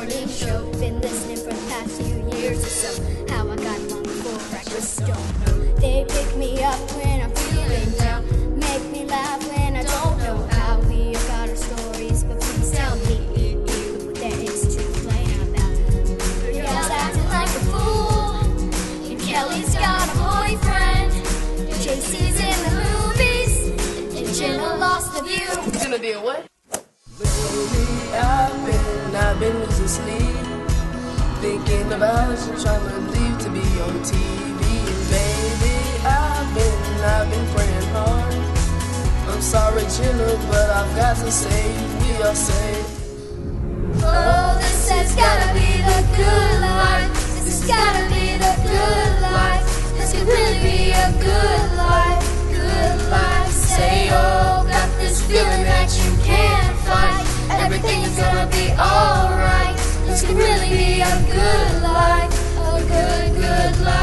morning show. Been listening for the past few years or so. How I got along before breakfast, don't know. They pick me up when I'm feeling down. Make me laugh when I don't know how. We have got our stories, but please tell me about. Acting like a fool, and Kellie's got a boyfriend. In the movies, and Jenna lost view. Gonna be a what? Lately I've been, I've been sleep. Thinking about you, trying to leave to be on TV. And baby, I've been, I've been praying hard. I'm sorry, Jenna, but I've got to say, we are saved. Be a good life. A good, good life.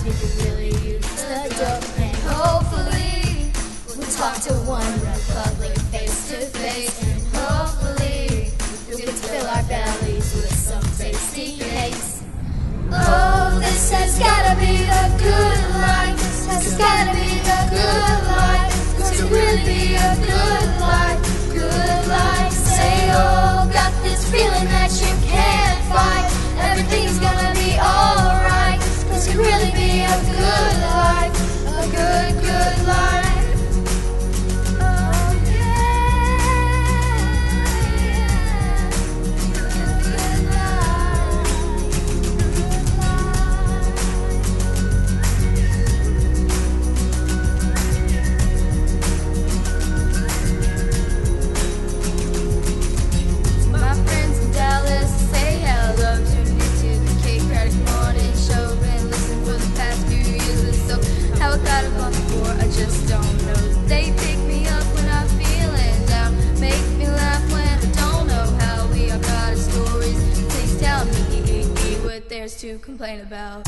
Prize. We can really use the dough. And hopefully, we'll talk to OneRepublic face to face. And hopefully, we'll get to fill our bellies with some tasty cakes. Oh, this has gotta be the good life. This has gotta be the good life. This could really be a good life. A good life. A good, good life. Complain about.